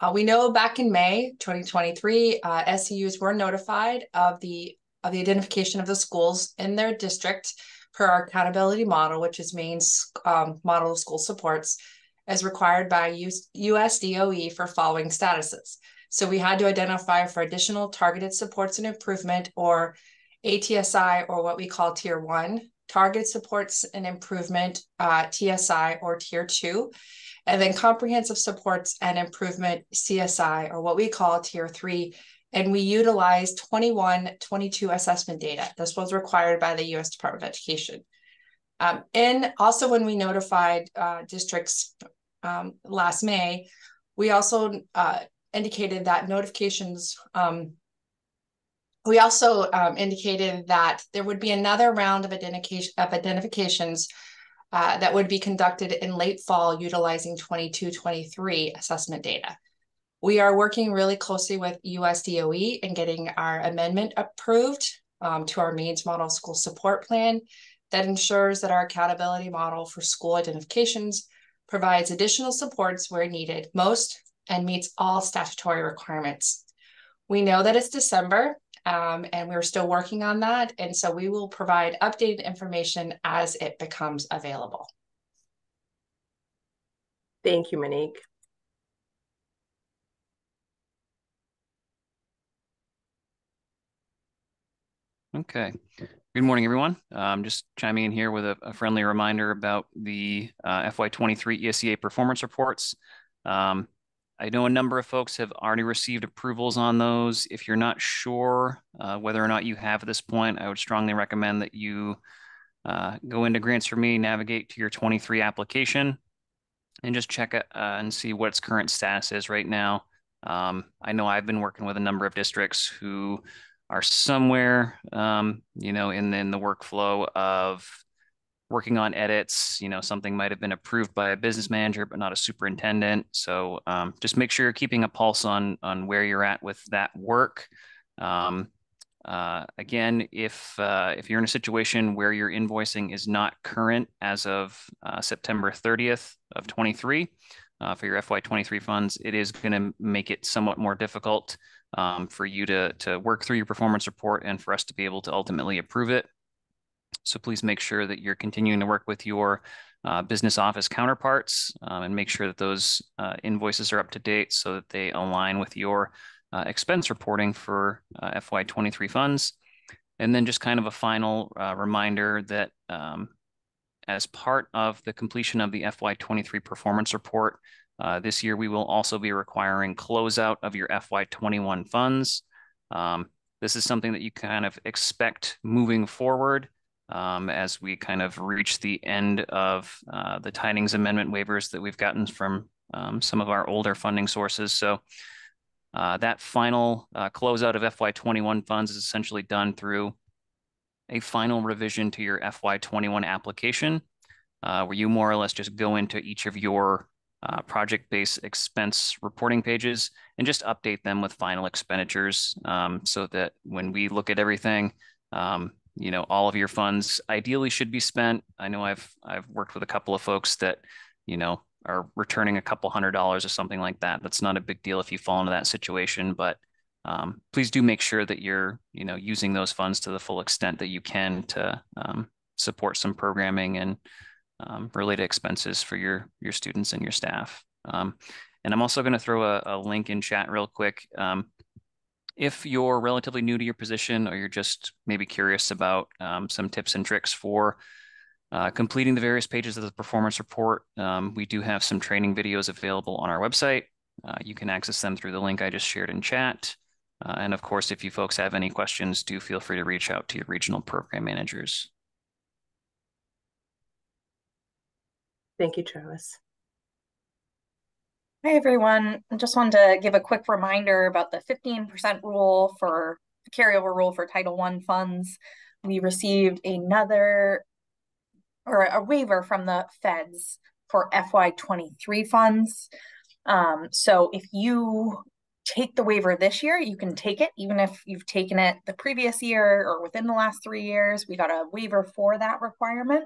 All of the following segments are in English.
Uh, we know back in May 2023, uh, SAUs were notified of the of the identification of the schools in their district per our accountability model, which is Maine's um, model of school supports, as required by US DOE for following statuses. So we had to identify for additional targeted supports and improvement or ATSI or what we call tier one, targeted supports and improvement, uh, TSI or tier two, and then comprehensive supports and improvement CSI or what we call tier three and we utilized 21 22 assessment data. This was required by the US Department of Education. Um, and also, when we notified uh, districts um, last May, we also uh, indicated that notifications, um, we also um, indicated that there would be another round of, of identifications uh, that would be conducted in late fall utilizing 22 23 assessment data. We are working really closely with USDOE and getting our amendment approved um, to our Maine's model school support plan that ensures that our accountability model for school identifications provides additional supports where needed most and meets all statutory requirements. We know that it's December um, and we're still working on that. And so we will provide updated information as it becomes available. Thank you, Monique. Okay. Good morning, everyone. I'm um, just chiming in here with a, a friendly reminder about the uh, FY23 ESEA performance reports. Um, I know a number of folks have already received approvals on those. If you're not sure uh, whether or not you have at this point, I would strongly recommend that you uh, go into Grants for Me, navigate to your 23 application, and just check it uh, and see what its current status is right now. Um, I know I've been working with a number of districts who are somewhere, um, you know, in, in the workflow of working on edits. You know, something might have been approved by a business manager, but not a superintendent. So um, just make sure you're keeping a pulse on on where you're at with that work. Um, uh, again, if uh, if you're in a situation where your invoicing is not current as of uh, September 30th of 23 uh, for your FY23 funds, it is going to make it somewhat more difficult um, for you to, to work through your performance report and for us to be able to ultimately approve it. So please make sure that you're continuing to work with your uh, business office counterparts um, and make sure that those uh, invoices are up to date so that they align with your uh, expense reporting for uh, FY23 funds. And then just kind of a final uh, reminder that um, as part of the completion of the FY23 performance report, uh, this year, we will also be requiring closeout of your FY21 funds. Um, this is something that you kind of expect moving forward um, as we kind of reach the end of uh, the Tydings amendment waivers that we've gotten from um, some of our older funding sources. So uh, that final uh, closeout of FY21 funds is essentially done through a final revision to your FY21 application, uh, where you more or less just go into each of your uh, project-based expense reporting pages and just update them with final expenditures um, so that when we look at everything, um, you know, all of your funds ideally should be spent. I know I've I've worked with a couple of folks that, you know, are returning a couple hundred dollars or something like that. That's not a big deal if you fall into that situation, but um, please do make sure that you're, you know, using those funds to the full extent that you can to um, support some programming and um, related expenses for your your students and your staff. Um, and I'm also going to throw a, a, link in chat real quick. If you're relatively new to your position or you're just maybe curious about um, some tips and tricks for uh, completing the various pages of the performance report, um, we do have some training videos available on our website. Uh, you can access them through the link I just shared in chat. Uh, and of course, if you folks have any questions, do feel free to reach out to your regional program managers. Thank you, Travis. Hi, everyone. I just wanted to give a quick reminder about the 15% rule for the carryover rule for Title I funds. We received another or a waiver from the feds for FY23 funds. Um, so if you take the waiver this year, you can take it, even if you've taken it the previous year or within the last three years. We got a waiver for that requirement.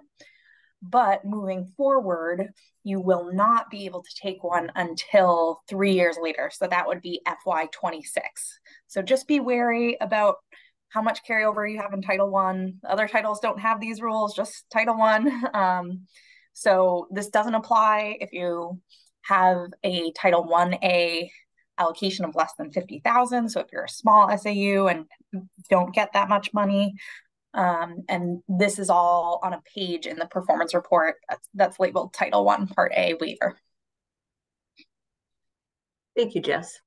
But moving forward, you will not be able to take one until three years later. So that would be FY26. So just be wary about how much carryover you have in Title One. Other titles don't have these rules, just Title One. Um, so this doesn't apply if you have a Title 1A allocation of less than 50,000. So if you're a small SAU and don't get that much money, um, and this is all on a page in the performance report that's, that's labeled Title One Part A waiver. Thank you, Jess.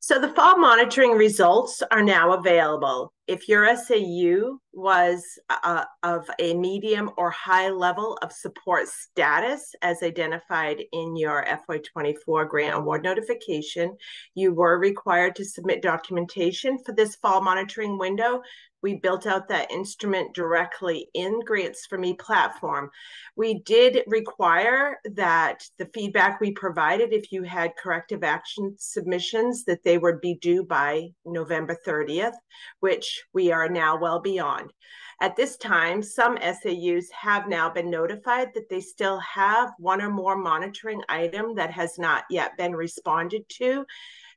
So the fall monitoring results are now available. If your SAU was uh, of a medium or high level of support status as identified in your FY24 grant award notification, you were required to submit documentation for this fall monitoring window we built out that instrument directly in Grants for Me platform. We did require that the feedback we provided, if you had corrective action submissions, that they would be due by November 30th, which we are now well beyond. At this time, some SAUs have now been notified that they still have one or more monitoring item that has not yet been responded to.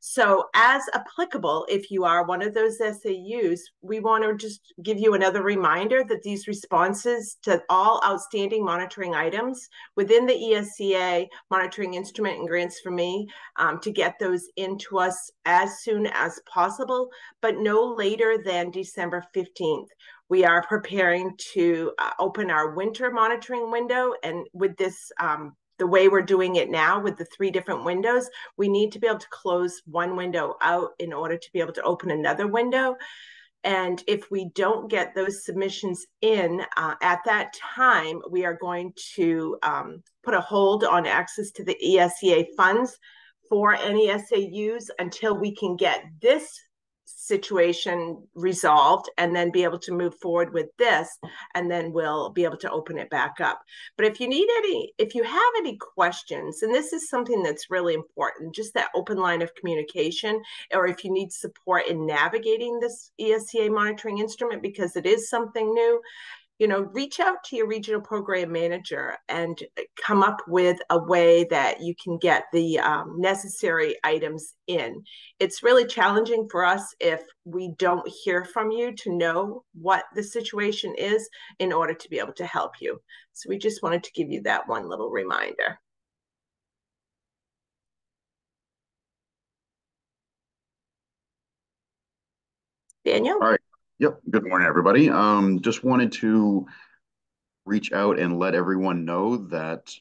So, as applicable, if you are one of those SAUs, we want to just give you another reminder that these responses to all outstanding monitoring items within the ESEA monitoring instrument and grants for me um, to get those into us as soon as possible, but no later than December 15th. We are preparing to uh, open our winter monitoring window, and with this um, the way we're doing it now with the three different windows, we need to be able to close one window out in order to be able to open another window. And if we don't get those submissions in uh, at that time, we are going to um, put a hold on access to the ESEA funds for any SAUs until we can get this situation resolved and then be able to move forward with this and then we'll be able to open it back up. But if you need any if you have any questions and this is something that's really important just that open line of communication or if you need support in navigating this ESEA monitoring instrument because it is something new you know, reach out to your regional program manager and come up with a way that you can get the um, necessary items in. It's really challenging for us if we don't hear from you to know what the situation is in order to be able to help you. So we just wanted to give you that one little reminder. Daniel? All right. Yep. Good morning, everybody. Um, just wanted to reach out and let everyone know that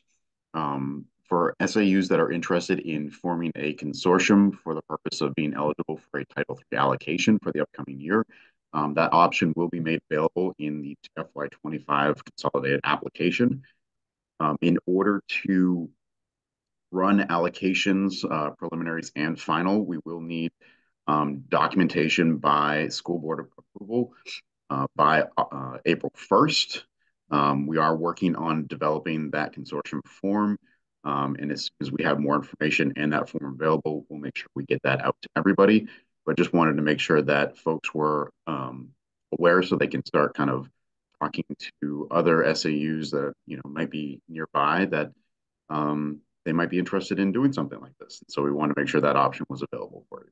um, for SAUs that are interested in forming a consortium for the purpose of being eligible for a Title III allocation for the upcoming year, um, that option will be made available in the FY25 consolidated application. Um, in order to run allocations, uh, preliminaries, and final, we will need um, documentation by school board approval uh, by uh, April 1st. Um, we are working on developing that consortium form. Um, and as soon as we have more information and that form available, we'll make sure we get that out to everybody. But just wanted to make sure that folks were um, aware so they can start kind of talking to other SAUs that you know might be nearby that um, they might be interested in doing something like this. And So we want to make sure that option was available for you.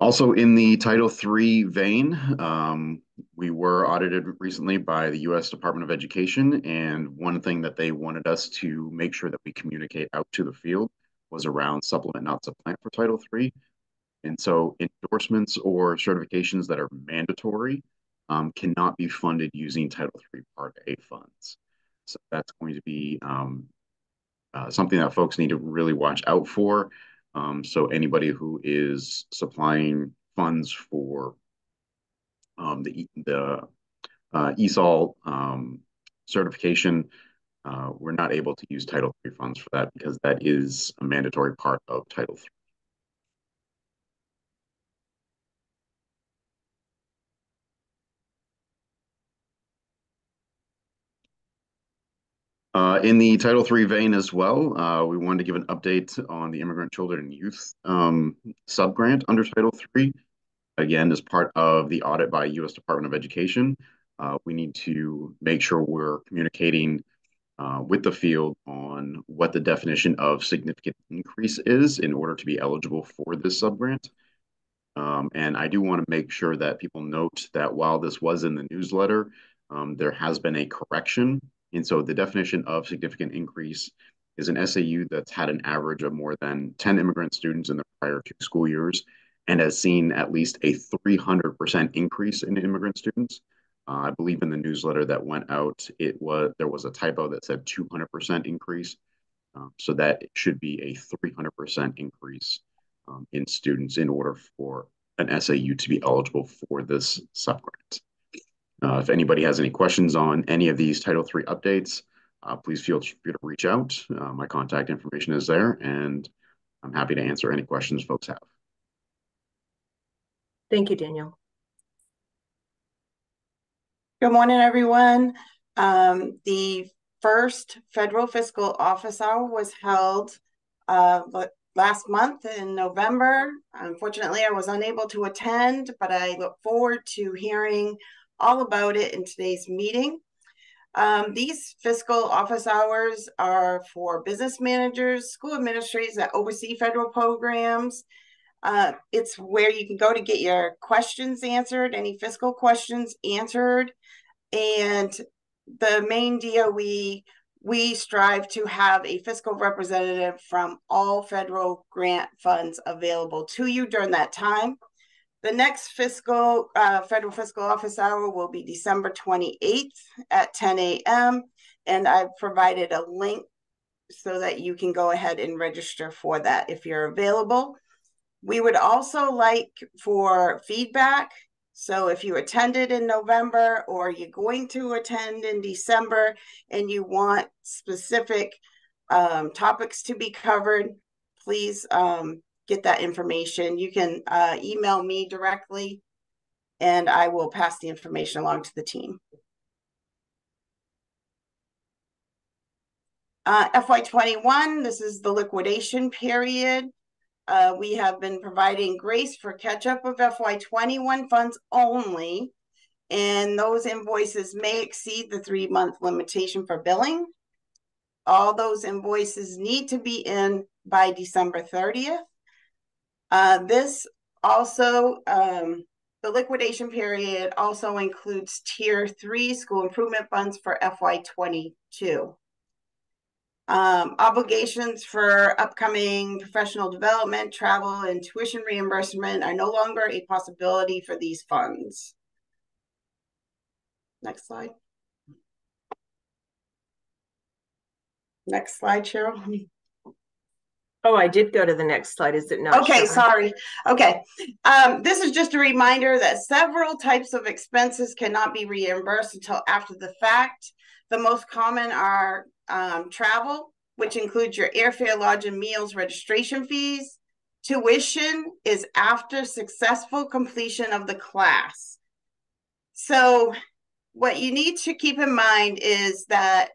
Also in the Title III vein, um, we were audited recently by the U.S. Department of Education, and one thing that they wanted us to make sure that we communicate out to the field was around supplement, not supplant for Title III. And so endorsements or certifications that are mandatory um, cannot be funded using Title III Part A funds. So that's going to be um, uh, something that folks need to really watch out for. Um, so anybody who is supplying funds for um, the the uh, ESOL um, certification, uh, we're not able to use Title III funds for that because that is a mandatory part of Title III. In the Title III vein as well, uh, we wanted to give an update on the Immigrant Children and Youth um, subgrant under Title III. again, as part of the audit by U.S. Department of Education, uh, we need to make sure we're communicating uh, with the field on what the definition of significant increase is in order to be eligible for this subgrant. Um, and I do want to make sure that people note that while this was in the newsletter, um, there has been a correction. And so the definition of significant increase is an SAU that's had an average of more than 10 immigrant students in the prior two school years and has seen at least a 300% increase in immigrant students. Uh, I believe in the newsletter that went out, it was there was a typo that said 200% increase. Um, so that should be a 300% increase um, in students in order for an SAU to be eligible for this subgrant. Uh, if anybody has any questions on any of these Title III updates, uh, please feel free to reach out. Uh, my contact information is there, and I'm happy to answer any questions folks have. Thank you, Daniel. Good morning, everyone. Um, the first federal fiscal office hour was held uh, last month in November. Unfortunately, I was unable to attend, but I look forward to hearing all about it in today's meeting. Um, these fiscal office hours are for business managers, school administrators that oversee federal programs. Uh, it's where you can go to get your questions answered, any fiscal questions answered. And the main we we strive to have a fiscal representative from all federal grant funds available to you during that time. The next fiscal uh, federal fiscal office hour will be December 28th at 10 a.m. And I've provided a link so that you can go ahead and register for that if you're available. We would also like for feedback so if you attended in November or you're going to attend in December and you want specific um, topics to be covered, please um, get that information. You can uh, email me directly and I will pass the information along to the team. Uh, FY21, this is the liquidation period. Uh, we have been providing grace for catch up of FY21 funds only, and those invoices may exceed the three month limitation for billing. All those invoices need to be in by December 30th. Uh, this also, um, the liquidation period also includes tier three school improvement funds for FY22. Um, obligations for upcoming professional development, travel, and tuition reimbursement are no longer a possibility for these funds. Next slide. Next slide, Cheryl. Oh, I did go to the next slide. Is it not? Okay, sorry. Okay. Um, this is just a reminder that several types of expenses cannot be reimbursed until after the fact. The most common are um, travel, which includes your airfare, lodge, and meals registration fees. Tuition is after successful completion of the class. So, what you need to keep in mind is that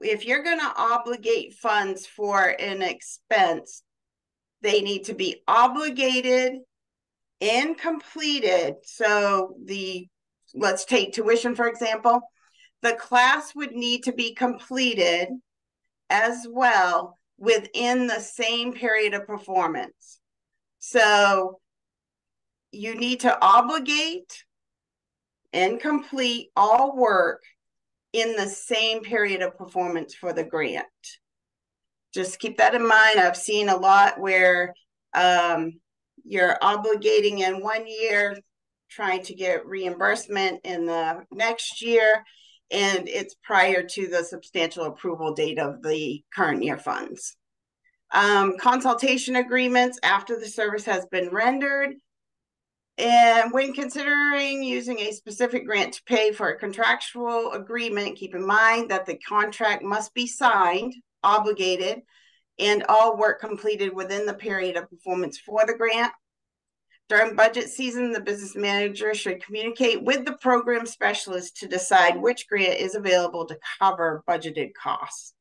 if you're going to obligate funds for an expense, they need to be obligated and completed. So, the let's take tuition for example the class would need to be completed as well within the same period of performance. So you need to obligate and complete all work in the same period of performance for the grant. Just keep that in mind. I've seen a lot where um, you're obligating in one year, trying to get reimbursement in the next year, and it's prior to the substantial approval date of the current year funds. Um, consultation agreements after the service has been rendered. And when considering using a specific grant to pay for a contractual agreement, keep in mind that the contract must be signed, obligated, and all work completed within the period of performance for the grant. During budget season, the business manager should communicate with the program specialist to decide which grant is available to cover budgeted costs.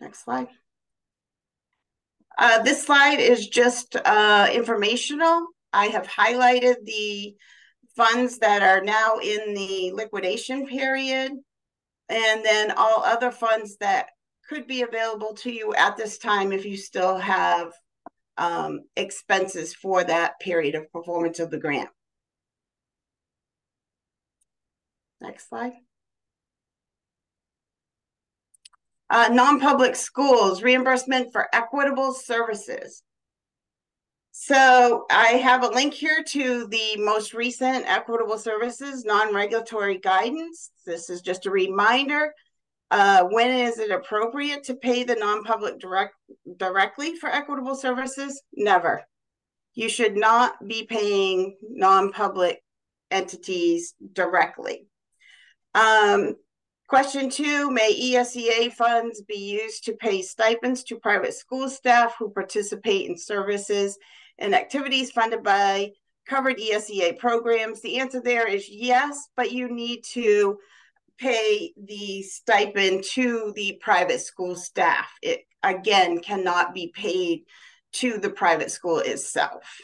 Next slide. Uh, this slide is just uh, informational. I have highlighted the funds that are now in the liquidation period, and then all other funds that could be available to you at this time if you still have um, expenses for that period of performance of the grant. Next slide. Uh, non-public schools, reimbursement for equitable services. So I have a link here to the most recent equitable services non-regulatory guidance. This is just a reminder. Uh, when is it appropriate to pay the non-public direct directly for equitable services? Never. You should not be paying non-public entities directly. Um, question two, may ESEA funds be used to pay stipends to private school staff who participate in services and activities funded by covered ESEA programs? The answer there is yes, but you need to pay the stipend to the private school staff. It again cannot be paid to the private school itself.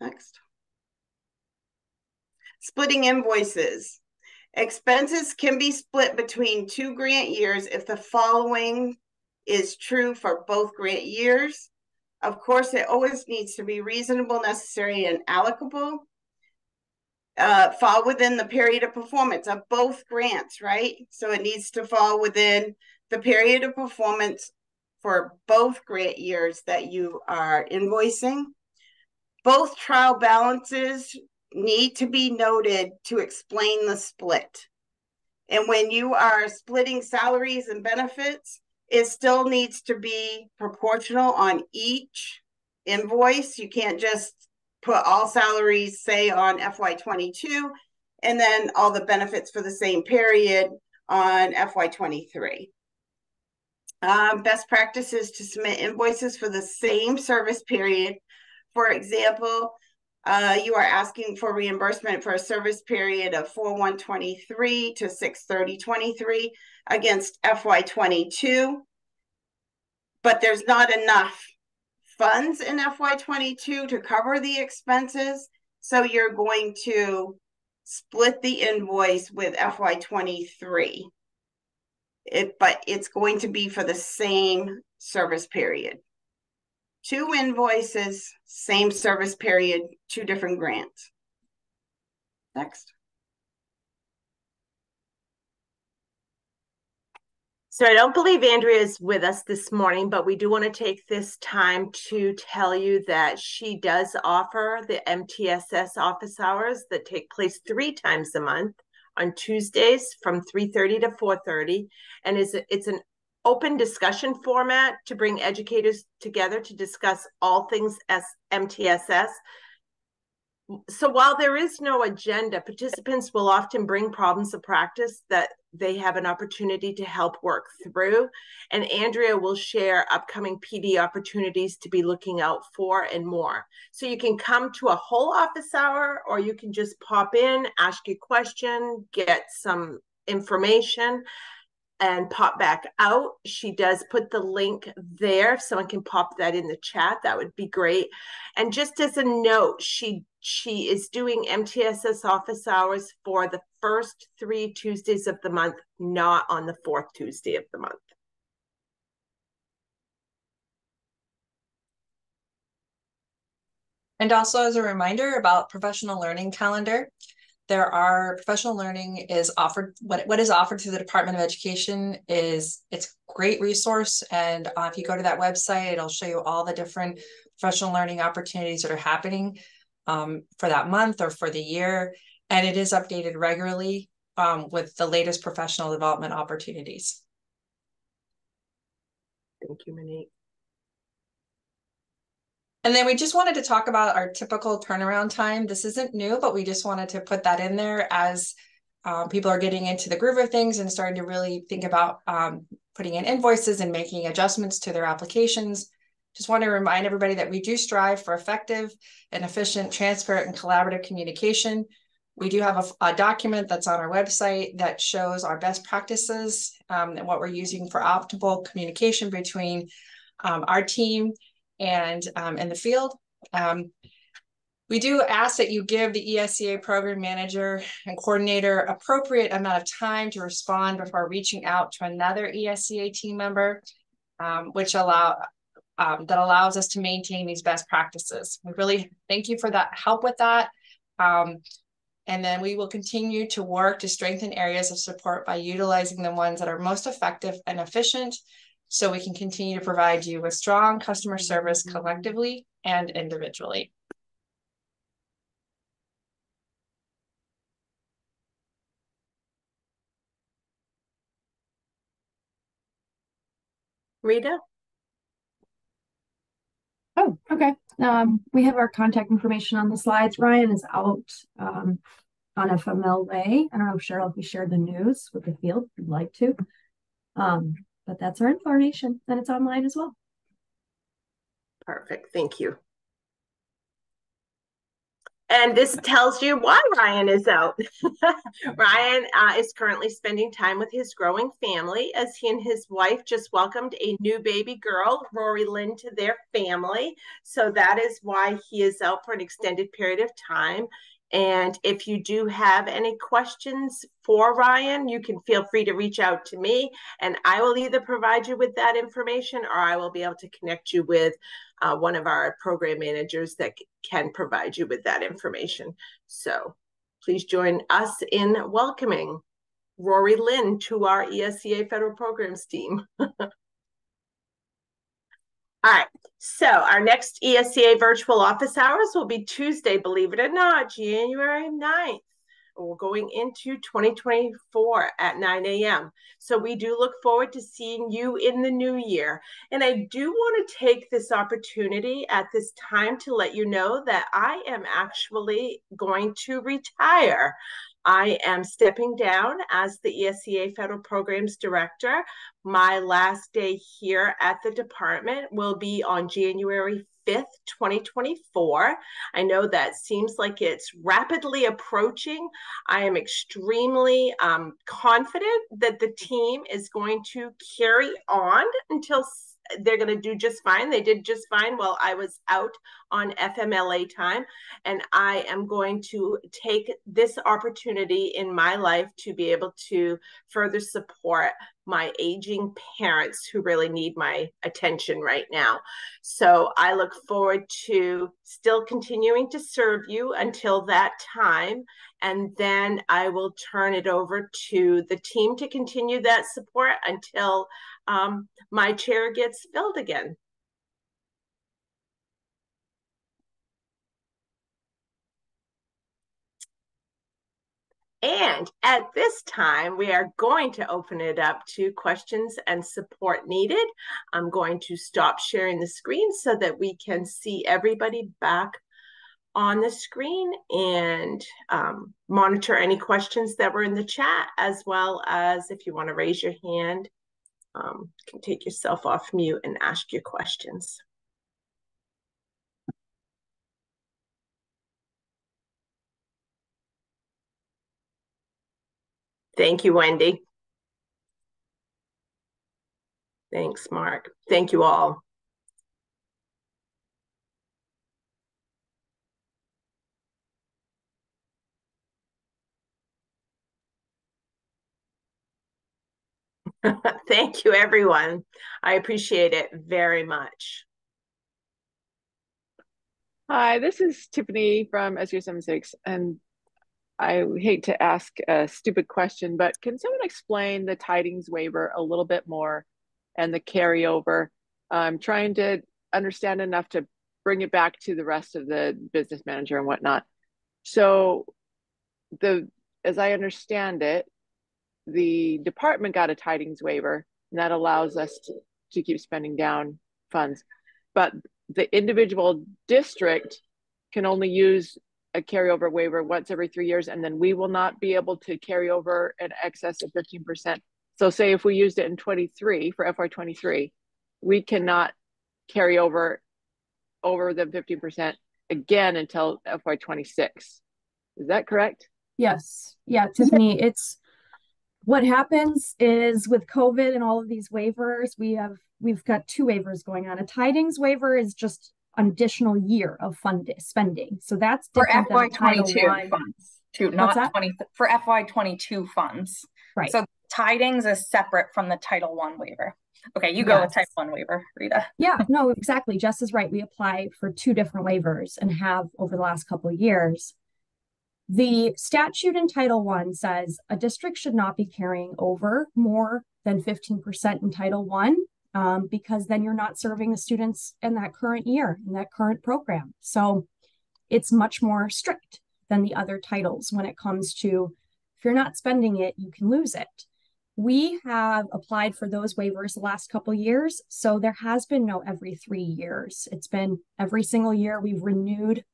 Next. Splitting invoices. Expenses can be split between two grant years if the following is true for both grant years. Of course, it always needs to be reasonable, necessary, and allocable. Uh, fall within the period of performance of both grants, right? So it needs to fall within the period of performance for both grant years that you are invoicing. Both trial balances need to be noted to explain the split. And when you are splitting salaries and benefits, it still needs to be proportional on each invoice. You can't just put all salaries, say, on FY22, and then all the benefits for the same period on FY23. Um, best practices to submit invoices for the same service period. For example, uh, you are asking for reimbursement for a service period of 4123 to 63023 against FY22, but there's not enough funds in FY22 to cover the expenses. So you're going to split the invoice with FY23. It, but it's going to be for the same service period two invoices, same service period, two different grants. Next. So I don't believe Andrea is with us this morning, but we do want to take this time to tell you that she does offer the MTSS office hours that take place three times a month on Tuesdays from 3:30 to 4:30 and is it's an open discussion format to bring educators together to discuss all things as MTSS. So while there is no agenda, participants will often bring problems of practice that they have an opportunity to help work through. And Andrea will share upcoming PD opportunities to be looking out for and more. So you can come to a whole office hour or you can just pop in, ask a question, get some information and pop back out. She does put the link there. If someone can pop that in the chat, that would be great. And just as a note, she she is doing MTSS office hours for the first three Tuesdays of the month, not on the fourth Tuesday of the month. And also as a reminder about professional learning calendar, there are professional learning is offered what, what is offered through the department of education is it's a great resource. And uh, if you go to that website it'll show you all the different professional learning opportunities that are happening um, for that month or for the year. And it is updated regularly um, with the latest professional development opportunities. Thank you monique and then we just wanted to talk about our typical turnaround time. This isn't new, but we just wanted to put that in there as um, people are getting into the groove of things and starting to really think about um, putting in invoices and making adjustments to their applications. Just want to remind everybody that we do strive for effective and efficient, transparent, and collaborative communication. We do have a, a, document that's on our website that shows our best practices um, and what we're using for optimal communication between um, our team and um, in the field. Um, we do ask that you give the ESEA program manager and coordinator appropriate amount of time to respond before reaching out to another ESEA team member, um, which allow um, that allows us to maintain these best practices. We really thank you for that help with that. Um, and then we will continue to work to strengthen areas of support by utilizing the ones that are most effective and efficient so we can continue to provide you with strong customer service collectively and individually. Rita? Oh, okay. Um, we have our contact information on the slides. Ryan is out um, on FMLA. I don't know, Cheryl, if we share the news with the field, if you'd like to. Um, but that's our information, and it's online as well. Perfect. Thank you. And this tells you why Ryan is out. Ryan uh, is currently spending time with his growing family as he and his wife just welcomed a new baby girl, Rory Lynn, to their family. So that is why he is out for an extended period of time. And if you do have any questions for Ryan, you can feel free to reach out to me, and I will either provide you with that information or I will be able to connect you with uh, one of our program managers that can provide you with that information. So please join us in welcoming Rory Lynn to our ESEA Federal Programs team. All right. So our next ESEA virtual office hours will be Tuesday, believe it or not, January 9th. We're going into 2024 at 9 a.m. So we do look forward to seeing you in the new year. And I do want to take this opportunity at this time to let you know that I am actually going to retire. I am stepping down as the ESEA Federal Programs Director. My last day here at the department will be on January 5th, 2024. I know that seems like it's rapidly approaching. I am extremely um, confident that the team is going to carry on until they're going to do just fine. They did just fine while I was out on FMLA time. And I am going to take this opportunity in my life to be able to further support my aging parents who really need my attention right now. So I look forward to still continuing to serve you until that time. And then I will turn it over to the team to continue that support until um, my chair gets filled again. And at this time, we are going to open it up to questions and support needed. I'm going to stop sharing the screen so that we can see everybody back on the screen and um, monitor any questions that were in the chat, as well as if you want to raise your hand um, can take yourself off mute and ask your questions. Thank you, Wendy. Thanks, Mark. Thank you all. Thank you, everyone. I appreciate it very much. Hi, this is Tiffany from SU76, and I hate to ask a stupid question, but can someone explain the Tydings waiver a little bit more and the carryover? I'm trying to understand enough to bring it back to the rest of the business manager and whatnot. So the as I understand it, the department got a Tydings waiver, and that allows us to, to keep spending down funds. But the individual district can only use a carryover waiver once every three years, and then we will not be able to carry over an excess of 15%. So, say if we used it in 23 for FY23, we cannot carry over over the 15% again until FY26. Is that correct? Yes. Yeah, Tiffany, it's what happens is with COVID and all of these waivers, we have we've got two waivers going on. A Tydings waiver is just an additional year of fund spending. So that's for FY twenty two funds. To not twenty for FY twenty two funds. Right. So Tydings is separate from the Title One waiver. Okay, you go yes. with Type One waiver, Rita. Yeah, no, exactly. Jess is right. We apply for two different waivers and have over the last couple of years. The statute in Title One says a district should not be carrying over more than 15% in Title One um, because then you're not serving the students in that current year, in that current program. So it's much more strict than the other titles when it comes to if you're not spending it, you can lose it. We have applied for those waivers the last couple years, so there has been no every three years. It's been every single year we've renewed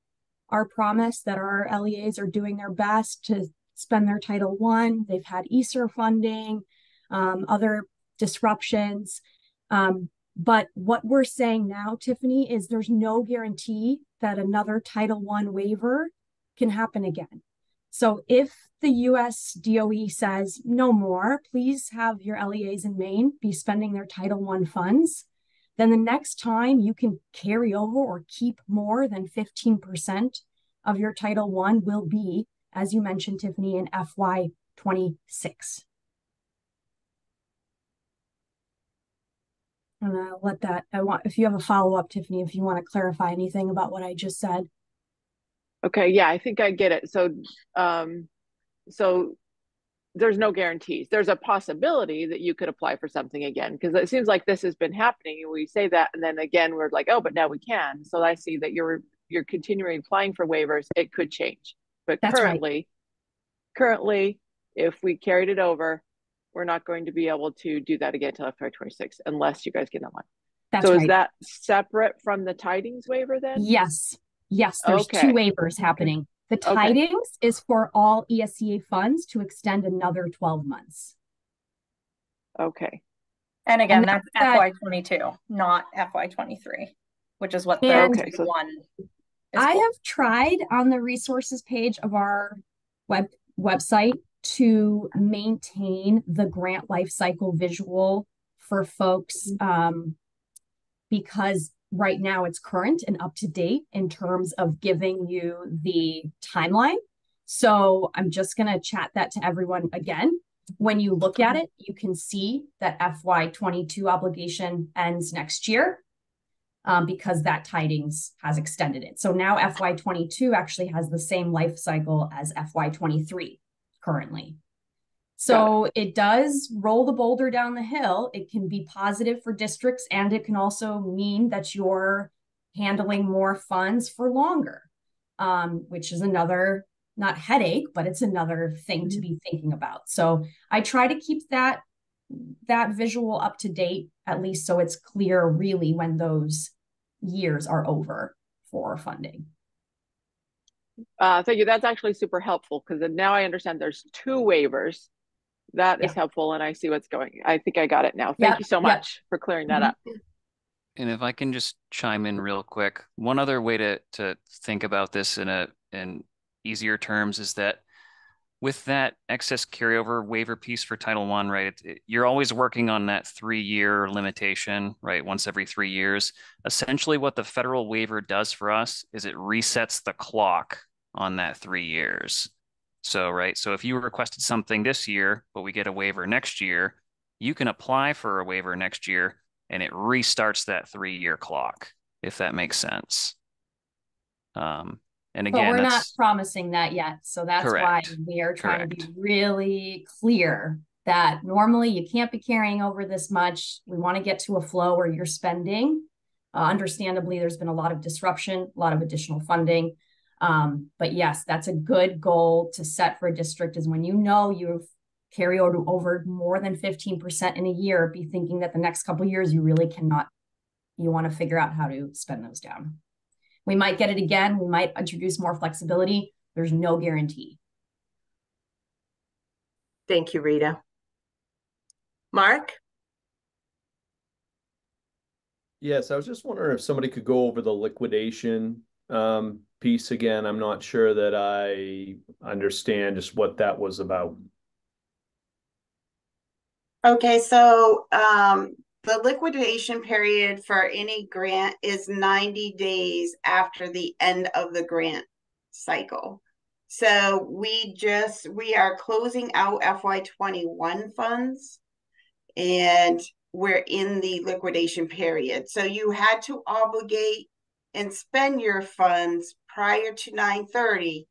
our promise that our LEAs are doing their best to spend their Title One. They've had ESSER funding, um, other disruptions. Um, but what we're saying now, Tiffany, is there's no guarantee that another Title One waiver can happen again. So if the US DOE says no more, please have your LEAs in Maine be spending their Title One funds then the next time you can carry over or keep more than 15% of your Title One will be, as you mentioned, Tiffany, in FY26. And I'll let that, I want, if you have a follow up, Tiffany, if you want to clarify anything about what I just said. Okay, yeah, I think I get it. So, um, so there's no guarantees. There's a possibility that you could apply for something again because it seems like this has been happening. And we say that, and then again, we're like, oh, but now we can. So I see that you're you're continuing applying for waivers. It could change, but That's currently, right. currently, if we carried it over, we're not going to be able to do that again until FY26 unless you guys get online. That's so right. is that separate from the Tydings waiver then? Yes. Yes, there's okay. two waivers happening. The Tydings okay. is for all ESEA funds to extend another 12 months. Okay. And again, and that's, that's FY22, not FY23, which is what the okay, so one I have tried on the resources page of our web website to maintain the grant life cycle visual for folks mm-hmm. um, because right now it's current and up to date in terms of giving you the timeline. So I'm just going to chat that to everyone again. When you look at it, you can see that FY22 obligation ends next year um, because that Tydings has extended it. So now FY22 actually has the same life cycle as FY23 currently. So it does roll the boulder down the hill. It can be positive for districts, and it can also mean that you're handling more funds for longer, um, which is another not headache, but it's another thing to mm-hmm. be thinking about. So I try to keep that that visual up to date, at least so it's clear really when those years are over for funding. Uh, thank you. That's actually super helpful because now I understand there's two waivers that yeah. is helpful and I see what's going. I think I got it now. Thank yeah. you so much yeah. for clearing that mm-hmm. up. And if I can just chime in real quick, one other way to to think about this in a in easier terms is that with that excess carryover waiver piece for Title One, right? It, it, you're always working on that three-year limitation, right? Once every three years. Essentially, what the federal waiver does for us is it resets the clock on that three years. So, right. So if you requested something this year, but we get a waiver next year, you can apply for a waiver next year and it restarts that three year clock, if that makes sense. Um, and again, but we're not promising that yet. So that's correct. why we are trying correct. to be really clear that normally you can't be carrying over this much. We want to get to a flow where you're spending. Uh, understandably, there's been a lot of disruption, a lot of additional funding. Um, but yes, that's a good goal to set for a district is when you know you've carry over, over more than 15% in a year, be thinking that the next couple years you really cannot, you want to figure out how to spend those down. We might get it again. We might introduce more flexibility. There's no guarantee. Thank you, Rita. Mark? Yes, I was just wondering if somebody could go over the liquidation um, piece again? I'm not sure that I understand just what that was about. Okay, so um, the liquidation period for any grant is 90 days after the end of the grant cycle. So we just, we are closing out FY21 funds and we're in the liquidation period. So you had to obligate and spend your funds prior to 930,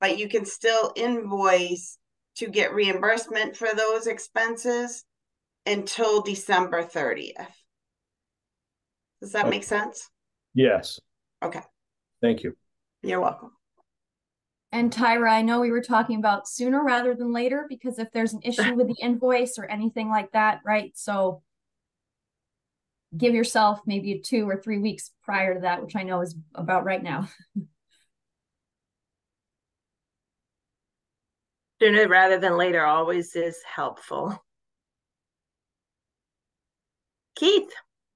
but you can still invoice to get reimbursement for those expenses until December 30th. Does that Okay. make sense? Yes, Okay, thank you. you're welcome. And Tyra, I know we were talking about sooner rather than later because if there's an issue with the invoice or anything like that, right? So give yourself maybe two or three weeks prior to that, which I know is about right now. Sooner rather than later always is helpful. Keith,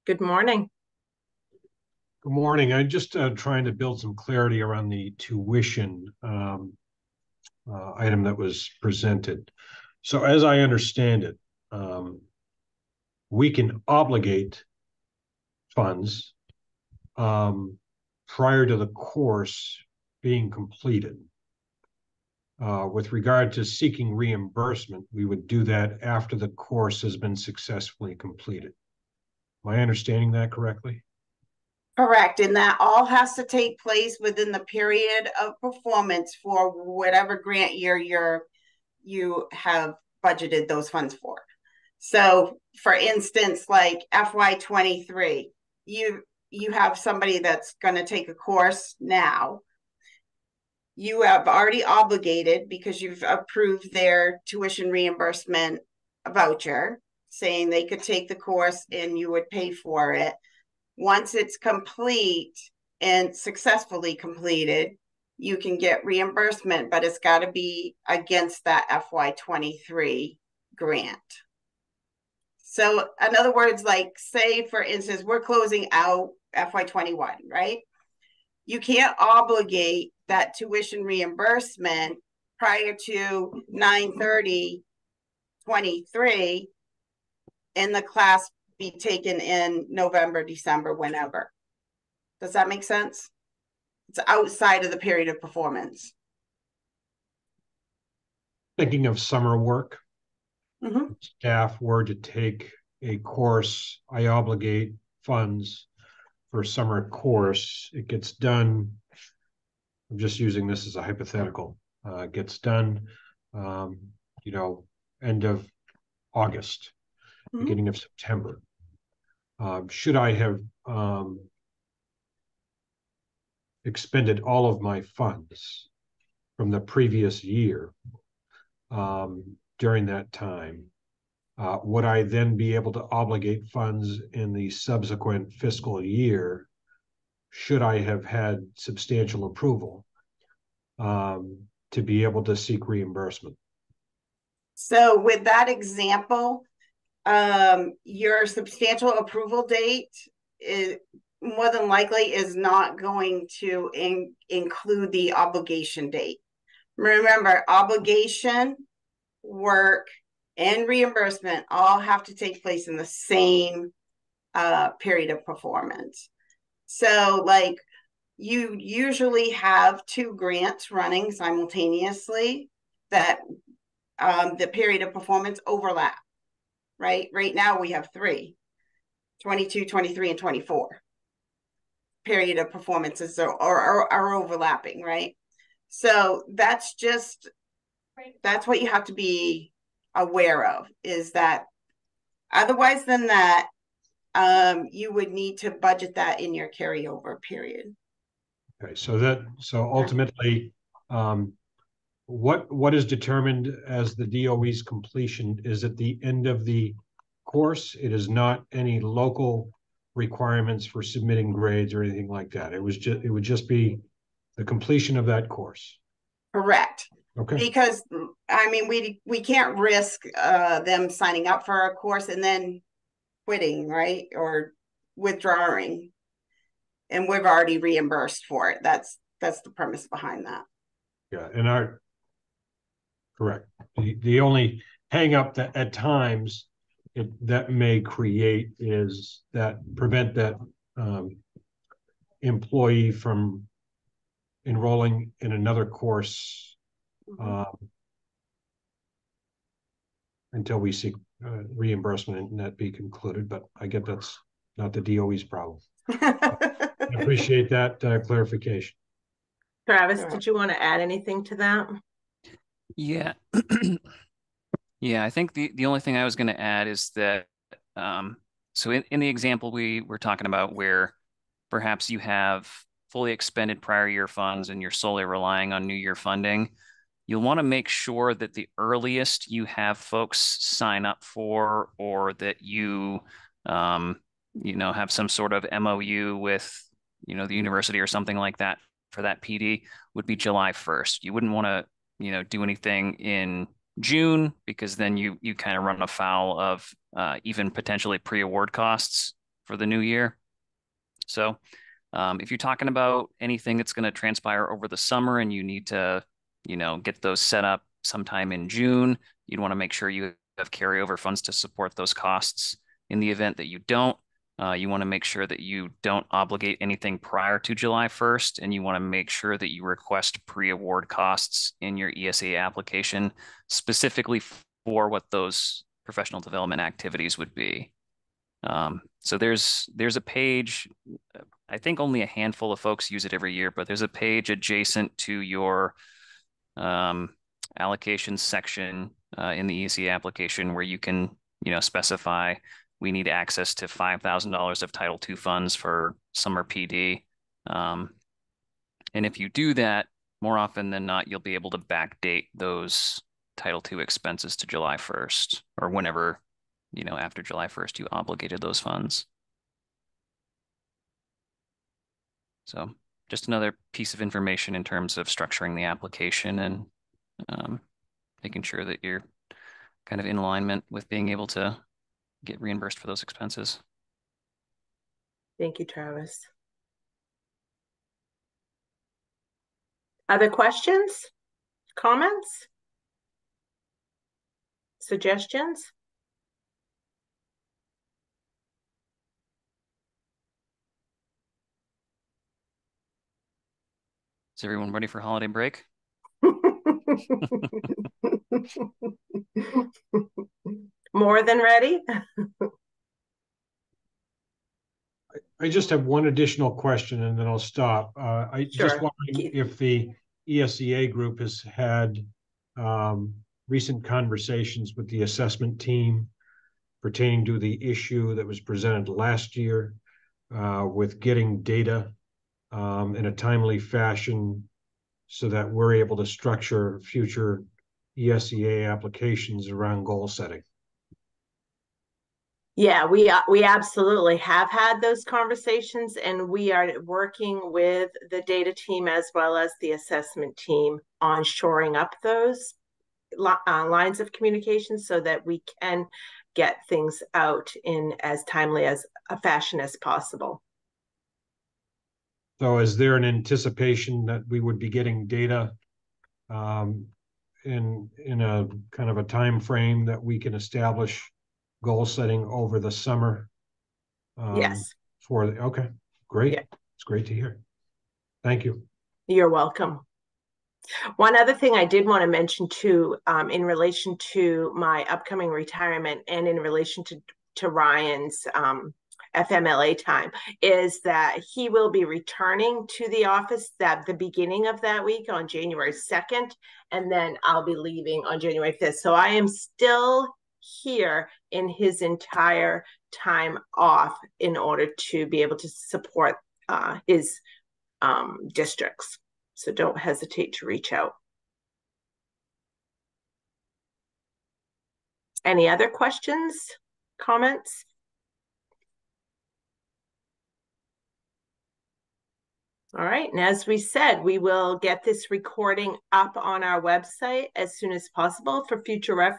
good morning. Good morning. I'm just uh, trying to build some clarity around the tuition um, uh, item that was presented. So as I understand it, um, we can obligate funds um, prior to the course being completed. Uh, with regard to seeking reimbursement, we would do that after the course has been successfully completed. Am I understanding that correctly? Correct, and that all has to take place within the period of performance for whatever grant year you're, you have budgeted those funds for. So for instance, like FY twenty-three, you, you have somebody that's gonna take a course now. You have already obligated because you've approved their tuition reimbursement voucher, saying they could take the course and you would pay for it. Once it's complete and successfully completed, you can get reimbursement, but it's got to be against that FY twenty-three grant. So in other words, like say for instance, we're closing out FY twenty-one, right? You can't obligate that tuition reimbursement prior to 930 23 and the class be taken in November, December, whenever. Does that make sense? It's outside of the period of performance. Thinking of summer work, Mhm. staff were to take a course, I obligate funds for summer course. It gets done. I'm just using this as a hypothetical. Uh, gets done, um, you know, end of August, Mhm. beginning of September. Um, should I have um, expended all of my funds from the previous year um, during that time, uh, would I then be able to obligate funds in the subsequent fiscal year? Should I have had substantial approval um, to be able to seek reimbursement? So with that example, um, your substantial approval date is more than likely is not going to in, include the obligation date. Remember, obligation, work, and reimbursement all have to take place in the same uh, period of performance. So, like, you usually have two grants running simultaneously that um, the period of performance overlap, right? Right now we have three 22, 23, and 24 period of performances are, are, are overlapping, right? So that's just, that's what you have to be aware of is that otherwise than that, um, you would need to budget that in your carryover period. Okay, so that, so ultimately, um, what, what is determined as the DOE's completion is at the end of the course? It is not any local requirements for submitting grades or anything like that. It was just, it would just be the completion of that course. Correct. Okay, Because I mean, we we can't risk uh them signing up for a course and then quitting, right? Or withdrawing. And we've already reimbursed for it. That's that's the premise behind that. Yeah, and our correct. The the only hang up that at times it, that may create is that prevent that um, employee from enrolling in another course uh, until we seek uh, reimbursement and that be concluded. But I get that's not the DOE's problem. I appreciate that uh, clarification. Travis, did you want to add anything to that? Yeah. yeah, I think the, the only thing I was going to add is that, um, so in, in the example we were talking about where perhaps you have fully expended prior year funds and you're solely relying on new year funding, you'll want to make sure that the earliest you have folks sign up for or that you, um, you know, have some sort of MOU with, you know, the university or something like that for that PD would be July 1st. You wouldn't want to, you know, do anything in June because then you you kind of run afoul of uh, even potentially pre-award costs for the new year. So um, if you're talking about anything that's going to transpire over the summer and you need to, you know, get those set up sometime in June, you'd want to make sure you have carryover funds to support those costs. In the event that you don't, uh, you want to make sure that you don't obligate anything prior to July 1st, and you want to make sure that you request pre-award costs in your ESEA application specifically for what those professional development activities would be. Um, so there's there's a page, I think only a handful of folks use it every year, but there's a page adjacent to your um, allocations section uh, in the EC application where you can you know specify we need access to $5,000 of Title II funds for summer PD. Um, and if you do that, more often than not, you'll be able to backdate those Title II expenses to July 1st or whenever, you know, after July 1st, you obligated those funds. So just another piece of information in terms of structuring the application and um, making sure that you're kind of in alignment with being able to get reimbursed for those expenses. Thank you, Travis. Other questions, comments, suggestions? Is everyone ready for holiday break? More than ready? I just have one additional question and then I'll stop. Uh, I Sure. just wondering if the ESEA group has had um, recent conversations with the assessment team pertaining to the issue that was presented last year uh, with getting data um, in a timely fashion so that we're able to structure future ESEA applications around goal setting. Yeah, we we absolutely have had those conversations, and we are working with the data team as well as the assessment team on shoring up those li- uh, lines of communication so that we can get things out in as timely as a fashion as possible. So is there an anticipation that we would be getting data um, in in a kind of a time frame that we can establish goal setting over the summer? um, Yes. For the, okay, great. Yeah. It's great to hear. Thank you. You're welcome. One other thing I did want to mention too, um, in relation to my upcoming retirement and in relation to, to Ryan's, um, FMLA time is that he will be returning to the office that the beginning of that week on January 2nd, and then I'll be leaving on January 5th. So I am still here in his entire time off in order to be able to support uh, his um, districts. So don't hesitate to reach out. Any other questions, comments? All right, and as we said, we will get this recording up on our website as soon as possible for future reference.